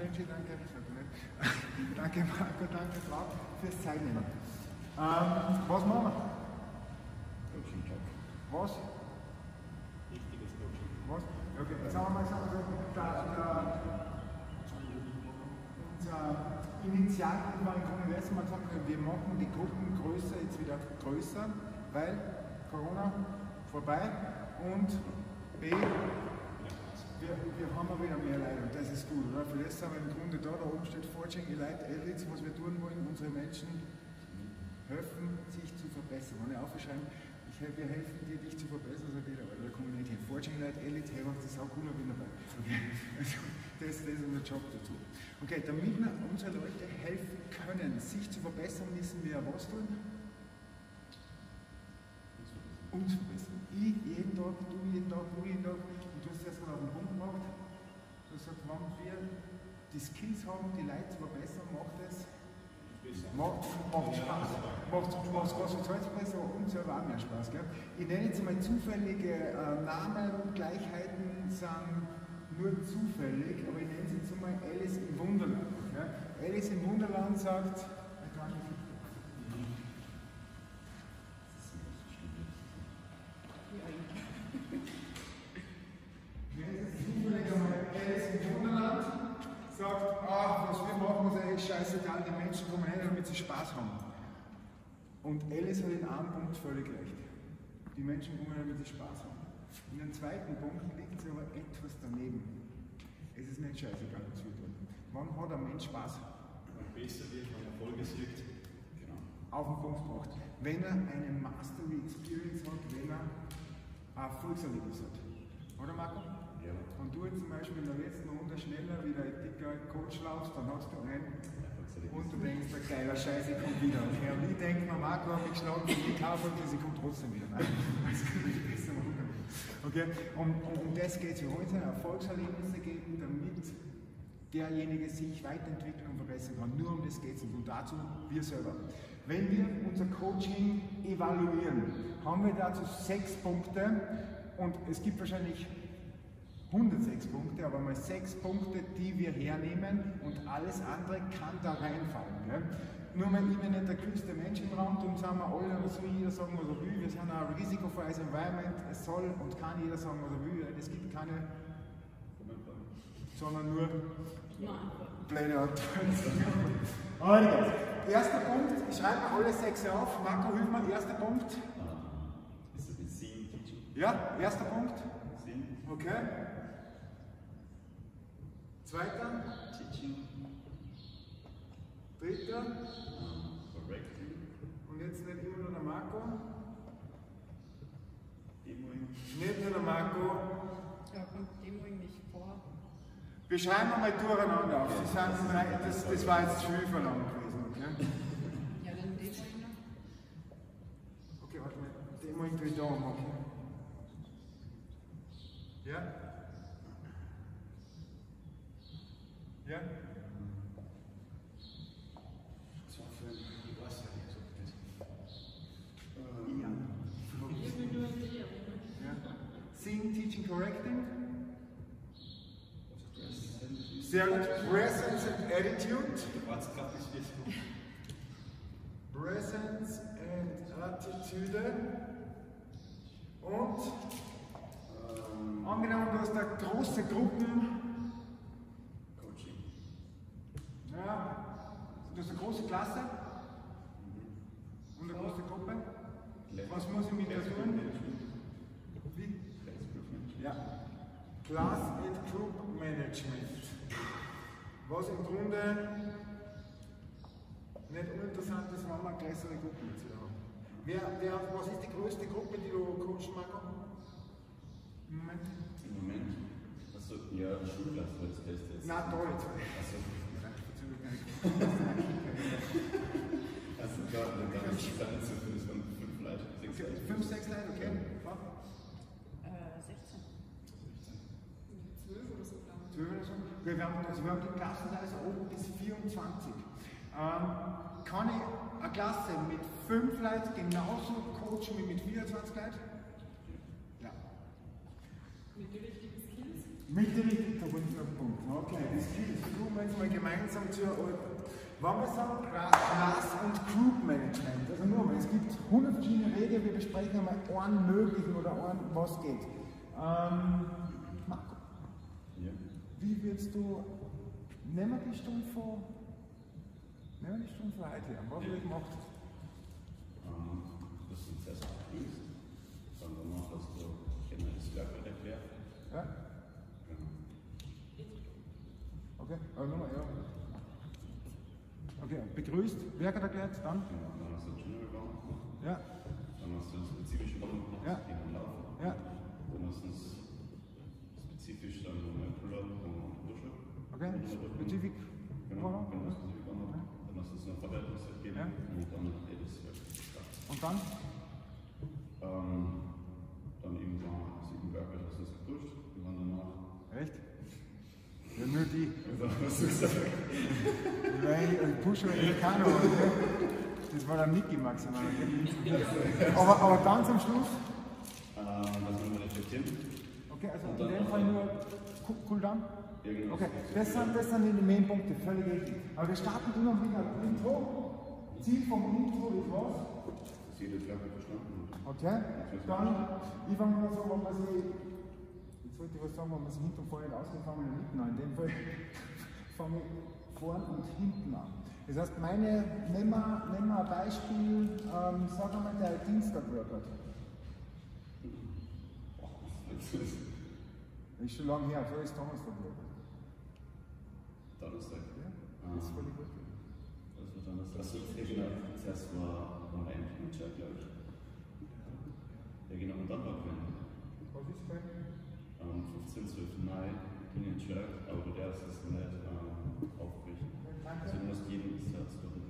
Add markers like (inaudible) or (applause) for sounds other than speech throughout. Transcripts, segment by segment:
Benji, danke. (laughs) danke Marco, danke Frau fürs Teilnehmen. Ähm, was machen wir? Coaching Talk. Was? Richtiges Coaching. Was? Okay, jetzt haben wir mal gesagt, unser Initialgrund war im letztes Mal gesagt, wir machen die Gruppen größer, jetzt wieder größer, weil Corona vorbei und B, wir, wir haben auch wieder mehr Leute und das ist gut, oder? Für das wir im Grunde da, da oben steht Forging Elite Elites, was wir tun wollen, unsere Menschen helfen, sich zu verbessern. Wenn ich aufschreiben, ich wir helfen dir, dich zu verbessern, sagt jeder, oder da kommen nicht hin. Forging Elite Elite, hey, das ist auch cool, bin dabei. Okay. Also, das, das ist unser Job dazu. Okay, damit wir unsere Leute helfen können, sich zu verbessern, müssen wir was tun? Uns verbessern. Ich jeden Tag, du jeden Tag, du jeden Tag. Und du hast das mal auf den Punkt gemacht. Gesagt, wenn wir die Skills haben, die Leute verbessern, macht es Macht, macht Spaß. Macht, macht Spaß für Zeit besser und selber auch mehr Spaß. Gell? Ich nenne jetzt mal zufällige äh, Namen, Gleichheiten sind nur zufällig, aber ich nenne es jetzt mal Alice im Wunderland. Gell? Alice im Wunderland sagt, Alice im Wunderland sagt, ah, was wir machen, ist eigentlich scheißegal, die Menschen kommen her, damit sie Spaß haben. Und Alice hat in einem Punkt völlig recht. Die Menschen kommen her, damit sie Spaß haben. In dem zweiten Punkt liegt sie aber etwas daneben. Es ist nicht scheißegal, was wir tun. Wann hat ein Mensch Spaß? Man besser wird, man Erfolge sieht. Genau. Auf den Punkt gebracht. Wenn er eine Mastery Experience hat, wenn er ein Erfolgserlebnis hat. Oder Marco? Ja. Und du jetzt zum Beispiel in der letzten Runde schneller wie der dicker Coach laufst, dann hast du einen und du denkst, der geiler Scheiß, ich komm wieder. Und ich denke mir, Marco hat mich geschlagen, ich kaufe und sie kommt trotzdem wieder. Nein, das kann ich besser machen. Okay, und um, um das geht es. Wir wollen Erfolgserlebnisse geben, damit derjenige sich weiterentwickeln und verbessern kann. Nur um das geht es und dazu wir selber. Wenn wir unser Coaching evaluieren, haben wir dazu sechs Punkte und es gibt wahrscheinlich 106 Punkte, aber mal sechs Punkte, die wir hernehmen und alles andere kann da reinfallen. Gell? Nur weil ich bin nicht der kühlste Mensch im Raum, darum sagen wir alle, was soll jeder sagen, was er will. Wir sind ein risikofreies Environment, es soll und kann jeder sagen, was er will. Es gibt keine, sondern nur Pläne Antworten. Also, erster Punkt, ich schreibe mir alle sechs auf. Marco, hilf mir, erster Punkt. Ist das mit Teaching? Ja, erster Punkt. Okay. Zweiter. Teaching, Dritter. Correcting, Und jetzt nicht immer nur der Marco. Demoing, Nicht nur der Marco. Ja, kommt Demoing nicht vor. Wir schreiben mal durcheinander auf. Sie sagen drei, das, das war jetzt viel verlangt gewesen. Okay, Ja, dann Demoing noch. okay warte mal. Demo in Tridon machen. Ja? Ja? so für, ich weiß ja nicht, ob das. Ja. ja. Seeing, teaching, correcting. Sehr gut. Presence and attitude. Presence and Attitude. Und Ähm, angenommen, du hast da große Gruppen, Coaching, ja, du hast eine große Klasse und eine große Gruppe. Was muss ich mit der tun? Wie? Ja. Class and Group Management. Was im Grunde nicht uninteressant ist, wenn man größere Gruppen jetzt wieder haben. Wer, wer, was ist die größte Gruppe, die du coachen, Marco? Im Moment? Im Moment, also ja, Schulklasse als Bestes. Na toll, jetzt. Also, also gerade eine ganz kleine Ziffer ist von fünf Leute, sechs Leute. fünf, sechs Leute, okay. Ja. Äh, 16. 12 oder Okay, wir, haben, also wir haben die Klassenleise oben bis 24. Ähm, kann ich eine Klasse mit fünf Leuten genauso coachen wie mit 24 Leuten? Ja. Mit den richtigen Skills. Mit den richtigen, da bin ich den Punkt. Okay, die Skills, Improvements gemeinsam zu erarbeiten. Wenn wir sagen Class- und Group Management, also nur mal, es gibt 100 verschiedene Regeln, wir besprechen einmal einen möglichen oder einen, was geht. Ähm. Wie würdest du, nehmen wir die Stunde vor, nehmen wir die Stunde vor heute her, was wird gemacht? Ähm, das sind zuerst Links. Dann danach hast du generelles Werkbild erklärt. Ja? Genau. Okay, also nochmal, ja. Okay, begrüßt, wer hat erklärt, dann? Genau. Dann hast du General Warm gemacht. Ja, Dann hast du spezifische Warm gemacht, Ja. die dann laufen. ja, Dann hast du spezifisch dann nochmal Pull-up und Push-up. Okay, spezifisch. Genau, genau, spezifisch Warm Dann hast du es noch Verwertungsset gegeben Ja. und dann jedes Werkbild gestartet. Und dann? Ähm, dann irgendwann sieben Werkbild hast du es gepusht und dann danach. Echt? Ja, nur die. Also, hast du gesagt? Weil ich pushe ich keine Ahnung. Okay? Das war der Mickey maximal. Aber, aber ganz am Schluss, Ähm, das müssen wir reflektieren. okay, also in dann dem Fall nur Cool- Cooldown. Okay, das sind, das sind die Mainpunkte, völlig richtig. Aber wir starten immer mit einem Intro. Ziel vom Intro ist was? Dass jeder Werkbild verstanden hat. Okay, dann, ich fange mal so, wenn man sich, jetzt wollte ich was sagen, wenn man sich hinten und vorne ausgefangen der Mitte an. In dem Fall (laughs) fange ich vorn und hinten an. Das heißt, meine, nehmen wir, nehmen wir ein Beispiel, ähm, sagen wir mal, der Dienstag-Workout. Ist schon lange her, so ist Thomas verwirrt. Donnerstag. Ja, das ist völlig gut. Das war Donnerstag. Das ist ja genau. Zuerst war noch ein Manager, glaube ich. Ja, genau. Und dann war Quinn. Was ist bei? Am 15. 12. Mai Clean and Jerk, aber du darfst es nicht ähm, aufbrechen. Also du musst jeden Satz machen.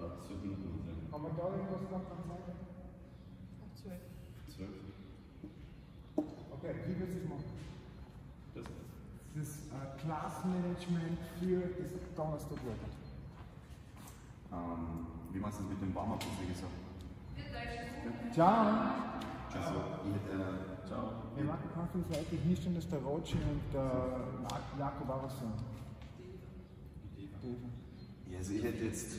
Aber 12 Minuten sein. Haben wir da irgendwas gemacht an Zeit? Ab 12. 12. Okay, wie willst du es machen? Das äh, Classmanagement für das Donnerstag-Workout. Ähm, wie machst du das mit dem Warm-up, was wir gesagt Ciao! Also mit einer. Ciao. Wir machen heute hier stehen das der Rotschi und der La- Jakob auch so. Ja, also ich hätte jetzt.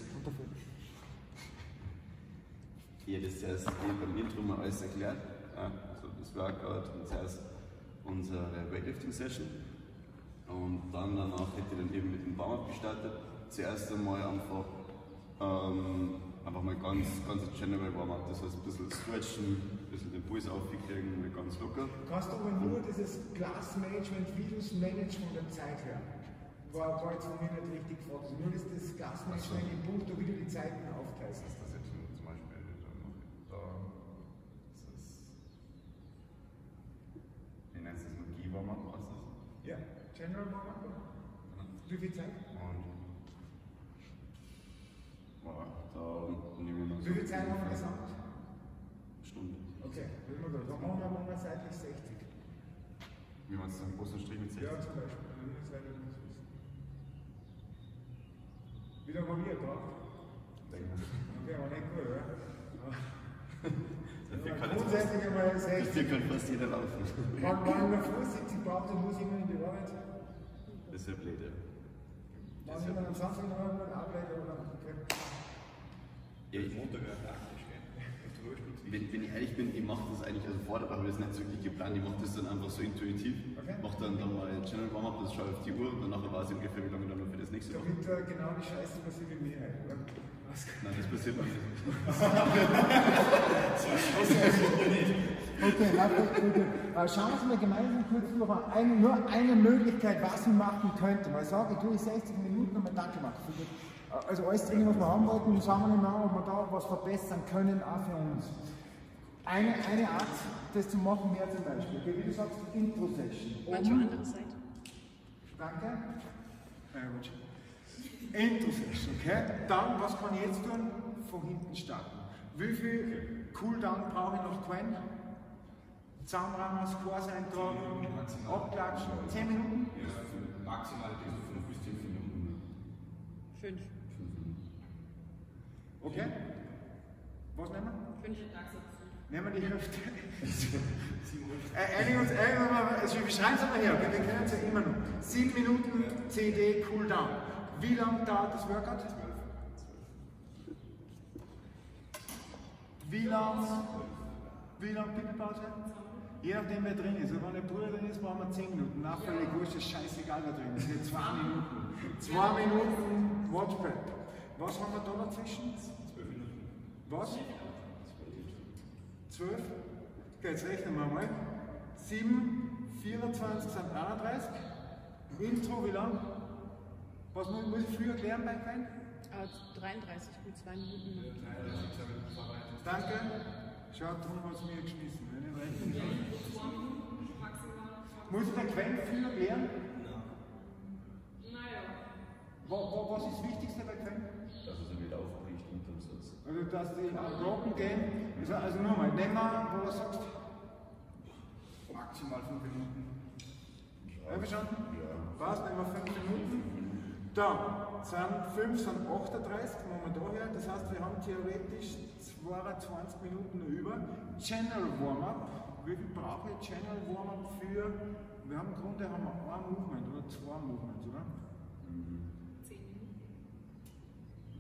Ich hätte jetzt erst beim Intro mal alles erklärt. Ja, also das Workout und zuerst unsere Weightlifting-Session. Und dann danach hätte ich dann eben mit dem Warm-up gestartet. Zuerst einmal einfach, ähm, einfach mal ganz, ganz General Warm-up. Das heißt ein bisschen stretchen, ein bisschen den Puls aufkriegen, mal ganz locker. Kannst du aber nur dieses Classmanagement, wie du es managst von der Zeit her? War, war jetzt von mir nicht richtig gefragt. Also nur das, das Classmanagement im Punkt, wie du die Zeiten aufteilst. Das ist jetzt zum Beispiel da, das ist, wie nennt es das, Magie-Warm-up, was ist das? Ja, General Warm-up. Wie viel Zeit? Und ja, da nehmen wir mal Wie viel Zeit haben wir gesamt? Stunde. Okay, wir da. Dann machen wir mal seitlich 60. Wie man es einen großen Strich mit 60. Ja, zum Beispiel. Wäre das wissen. Wie lange haben wir gebraucht? Okay, aber nicht gut, oder? Grundsätzlich einmal 60. Dafür kann fast jeder laufen. Wann man in der Früh 70 braucht, dann muss jemand in die Arbeit. Das ist ja blöd, ja. Wann jemand am Samstag noch irgendwo arbeitet oder okay. Ja, ich, Montag praktisch, gell? Wenn, wenn ich ehrlich bin, ich mache das eigentlich, also vorher habe ich das nicht so wirklich geplant, ich mache das dann einfach so intuitiv. Okay. Mache dann, dann mal Channel Warm-up, das schaue ich auf die Uhr und danach weiß ich ungefähr, wie lange ich dann noch für das nächste. Damit äh, genau die Scheiße passiert wie mir? Nein, das passiert mir nicht. (laughs) Okay, na gut, gut, Äh, schauen wir uns mal gemeinsam kurz noch an. Eine, nur eine Möglichkeit, was man machen könnte. Mal sagen, ich tue 60 Minuten und mal Danke machen. Äh, Also alles drin, was wir haben wollten, und schauen wir mal, ob wir da was verbessern können, auch für uns. Eine, eine Art, das zu machen wäre zum Beispiel, wie du sagst, Intro-Session. Manche andere Seite. Danke. Äh, gut. Intro-Session, okay? Dann, was kann ich jetzt tun? Von hinten starten. Wie viel Cooldown brauche ich noch Quen? Zusammenrahmen, Scores eintragen, abklatschen, 10 Minuten? Ja, für maximal bis zu 5 bis 10 Minuten. 5. Okay? Was nehmen wir? 5. Nehmen wir die Hälfte. Äh, einigen uns, einigen uns mal, also wir schreiben es mal her, wir können es ja immer noch. 7 Minuten CD Cooldown. Wie lange dauert das Workout? Wie lange? Wie lange Pipi-Pause? Je nachdem, wer drin ist. Also wenn der Bruder drin ist, brauchen wir 10 Minuten. Nach völlig wurscht, ist scheißegal, wer drin ist. Jetzt 2 Minuten. 2 Minuten Watchpad. Was haben wir da dazwischen? 12 Minuten. Was? 12? Okay, jetzt rechnen wir mal. 7, 24 sind 31. Intro, wie lang? Was muss, ich früher klären bei Klein? Äh, 33 mit zwei Minuten. Danke. Schaut, drum hat es mir geschmissen. Wenn ich rechne. Muss ich den Quellen früher klären? Naja, Wo, wo, was ist das Wichtigste bei Quellen? Dass er sich wieder aufbricht unter dem Satz. Also, dass die Rocken gehen. Also, also nochmal, nehmen wir, wo du sagst, Maximal 5 Minuten. einverstanden? Ja. Was, nehmen wir 5 Minuten? Dann sind 5, sind 38, machen wir daher. Das heißt, wir haben theoretisch 22 Minuten über. Channel Warm-up. Wie viel brauche ich Channel Warm-up für? Wir haben im Grunde haben wir ein Movement oder zwei Movements, oder? 10 Minuten.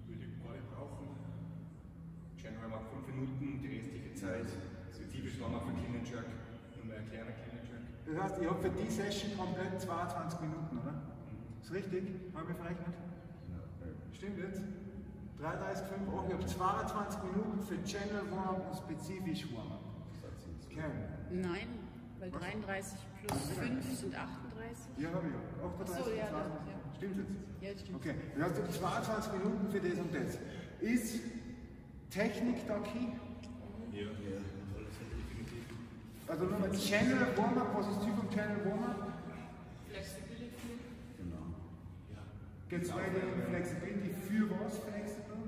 Würde ich gerade brauchen. General macht 5 Minuten, die restliche Zeit. Spezifisch war man für Clean and Jerk. Nur mehr ein kleiner Clean and Jerk. Das heißt, ich habe für die Session komplett 22 Minuten, oder? Ist richtig? Haben wir verrechnet? Stimmt jetzt? 33, 5, 8, ich habe 22 Minuten für Channel Warm-up und spezifisch Warm-up. Okay. Nein, weil 33 plus 5 sind 38. Ja, habe ich ja. 38, Ach so, ja, 22. das- ja. Stimmt jetzt? Ja, das stimmt. Okay, du hast jetzt 22 Minuten für das und das. Ist Technik da key? Ja, ja. definitiv. Also nur mal Channel Warm-up, was ist Typ vom Channel Warm-up? Flexibility. Genau. Geht es weiter in Flexibility für was flexible?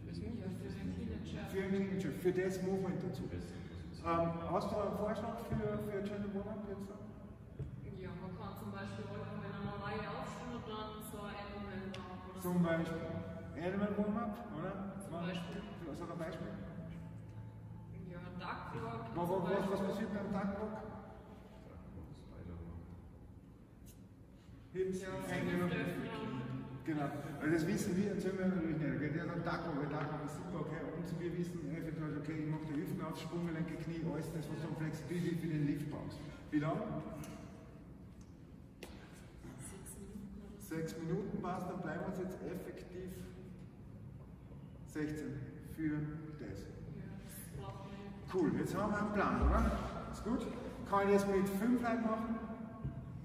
Ja, für den and Signature, für das Movement dazu. Ähm, hast du einen Vorschlag für, für Channel Warm-up jetzt? Ja, man kann zum Beispiel einfach, wenn einer Reihe aufsteht und dann so ein Element machen. Zum Beispiel Animal Warm-up, oder? Zum Beispiel. Was hat ein Beispiel? Ja, Duck Block. Was, was, was, was passiert beim Duckblock? Hips, Öffnen. Genau, weil das wissen wir, wir natürlich nicht. Okay? Der sagt Duckblock, weil Duckblock ist super, okay. Und wir wissen eventuell, okay, ich mache die Hüften auf, Sprunggelenke, Knie, alles das, was du an Flexibility für den Lift brauchst. Wie lang? Sechs Minuten passt, dann bleiben wir uns jetzt effektiv 16 für das. Cool, jetzt haben wir einen Plan, oder? Ist gut? Kann ich das mit 5 Leuten machen?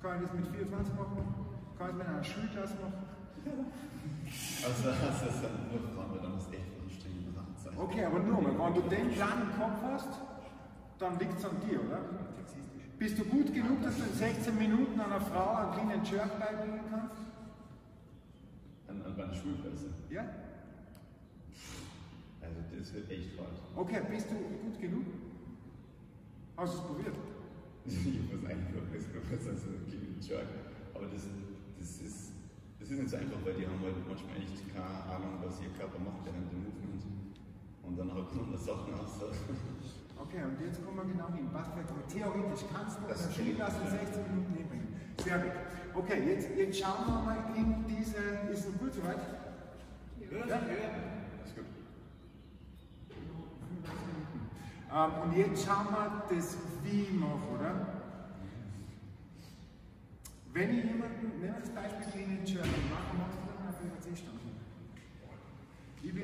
Kann ich das mit 24 machen? Das mit einer Schulklasse machen? Also, das ist dann nur Frauen, weil da muss echt anstrengend Sachen sein. Okay, aber nur mal, wenn du den Plan im Kopf hast, dann liegt es an dir, oder? Bist du gut genug, dass du in 16 Minuten einer Frau einen kleinen Jerk beibringen kannst? An, an meiner Schulklasse. Ja? Also, das wird echt hart. Okay, bist du gut genug? Hast du es probiert? (laughs) Ich muss eigentlich noch besser was als ein kleiner Jerk. Aber das, das, ist, das ist nicht so einfach, weil die haben halt manchmal echt keine Ahnung, was ihr Körper macht während dem Movement. Und dann kommen da Sachen aus. (laughs) Okay, und jetzt kommen wir genau hin. Was für Theoretisch kannst du Das in ja. 16 Minuten hinbringen. Sehr gut. Okay, jetzt, jetzt schauen wir mal in diese. Ist es gut soweit? Ja, ja, ja. Ist gut. Ähm, und jetzt schauen wir das Wie noch, oder? Wenn ich jemanden, nehmen wir das Beispiel Clean and machen wir es dann auf den Stand. Ich bin